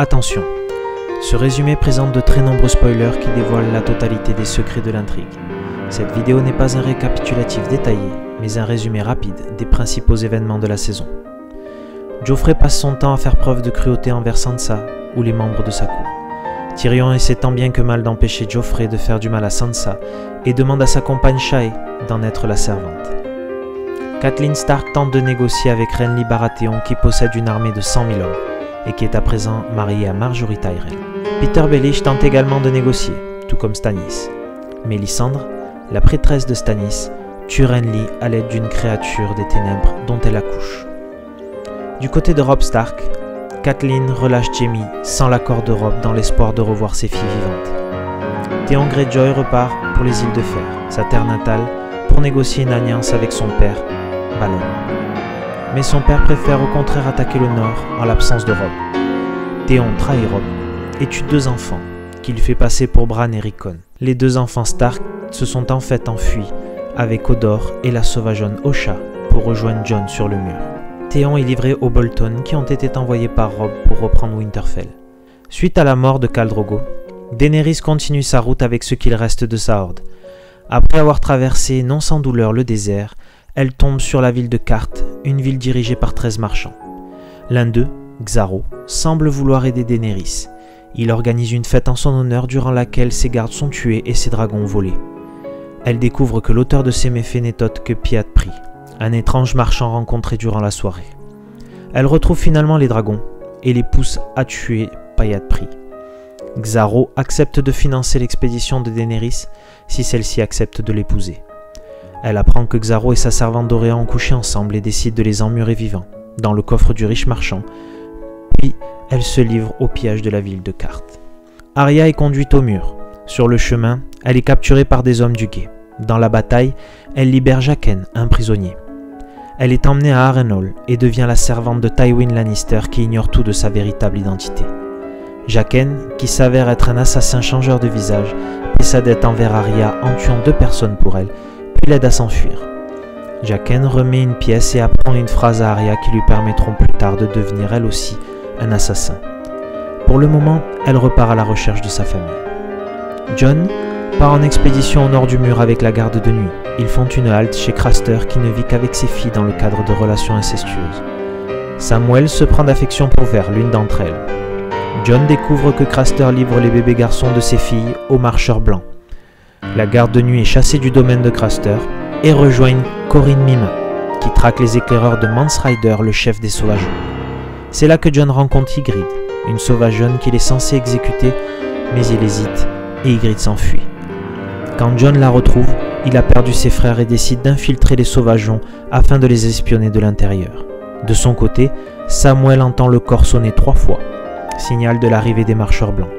Attention, ce résumé présente de très nombreux spoilers qui dévoilent la totalité des secrets de l'intrigue. Cette vidéo n'est pas un récapitulatif détaillé, mais un résumé rapide des principaux événements de la saison. Geoffrey passe son temps à faire preuve de cruauté envers Sansa ou les membres de sa cour. Tyrion essaie tant bien que mal d'empêcher Geoffrey de faire du mal à Sansa et demande à sa compagne Shae d'en être la servante. Kathleen Stark tente de négocier avec Renly Baratheon qui possède une armée de 100 000 hommes et qui est à présent marié à Marjorie Tyrell. Peter Baelish tente également de négocier, tout comme Stannis. Mélisandre, la prêtresse de Stannis, tue Renly à l'aide d'une créature des ténèbres dont elle accouche. Du côté de Robb Stark, Kathleen relâche Jaime sans l'accord de Robb dans l'espoir de revoir ses filles vivantes. Theon Greyjoy repart pour les îles de Fer, sa terre natale, pour négocier une alliance avec son père, Balon mais son père préfère au contraire attaquer le nord en l'absence de Rob. Théon trahit Rob et tue deux enfants, qu'il fait passer pour Bran et Rickon. Les deux enfants Stark se sont en fait enfuis avec Odor et la sauvageonne Osha pour rejoindre John sur le mur. Théon est livré aux Bolton qui ont été envoyés par Rob pour reprendre Winterfell. Suite à la mort de Khal Drogo, Daenerys continue sa route avec ce qu'il reste de sa horde. Après avoir traversé non sans douleur le désert, elle tombe sur la ville de Carte, une ville dirigée par 13 marchands. L'un d'eux, Xaro, semble vouloir aider Daenerys. Il organise une fête en son honneur durant laquelle ses gardes sont tués et ses dragons volés. Elle découvre que l'auteur de ces méfaits n'est autre que Piat Pri, un étrange marchand rencontré durant la soirée. Elle retrouve finalement les dragons et les pousse à tuer Piat Pri. Xaro accepte de financer l'expédition de Daenerys si celle-ci accepte de l'épouser. Elle apprend que Xaro et sa servante Doréa ont couché ensemble et décide de les emmurer vivants, dans le coffre du riche marchand, puis elle se livre au pillage de la ville de Carte. Arya est conduite au mur. Sur le chemin, elle est capturée par des hommes du guet. Dans la bataille, elle libère Jaqen, un prisonnier. Elle est emmenée à Harrenhal et devient la servante de Tywin Lannister qui ignore tout de sa véritable identité. Jaqen, qui s'avère être un assassin changeur de visage, paie sa dette envers Arya en tuant deux personnes pour elle l'aide à s'enfuir. Jaqen remet une pièce et apprend une phrase à Arya qui lui permettront plus tard de devenir elle aussi un assassin. Pour le moment, elle repart à la recherche de sa famille. John part en expédition au nord du mur avec la garde de nuit. Ils font une halte chez Craster qui ne vit qu'avec ses filles dans le cadre de relations incestueuses. Samuel se prend d'affection pour Ver, l'une d'entre elles. John découvre que Craster livre les bébés garçons de ses filles aux marcheurs blancs. La garde de nuit est chassée du domaine de Craster et rejoignent Corinne Mima, qui traque les éclaireurs de Mance Rider, le chef des sauvages. C'est là que John rencontre Ygritte, une sauvageonne qu'il est censé exécuter, mais il hésite et Ygritte s'enfuit. Quand John la retrouve, il a perdu ses frères et décide d'infiltrer les sauvageons afin de les espionner de l'intérieur. De son côté, Samuel entend le corps sonner trois fois, signal de l'arrivée des marcheurs blancs.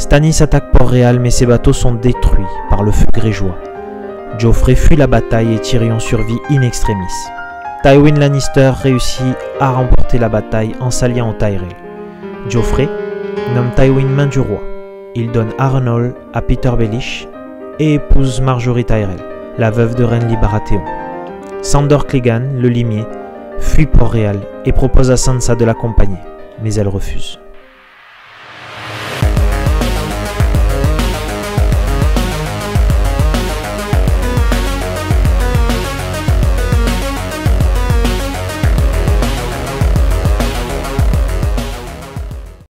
Stannis attaque Port-Réal mais ses bateaux sont détruits par le feu grégeois. Geoffrey fuit la bataille et Tyrion survit in extremis. Tywin Lannister réussit à remporter la bataille en s'alliant au Tyrell. Geoffrey nomme Tywin main du roi. Il donne Harrenhal à Peter Baelish et épouse Marjorie Tyrell, la veuve de Renly Baratheon. Sandor Clegane, le limier, fuit Port-Réal et propose à Sansa de l'accompagner, mais elle refuse.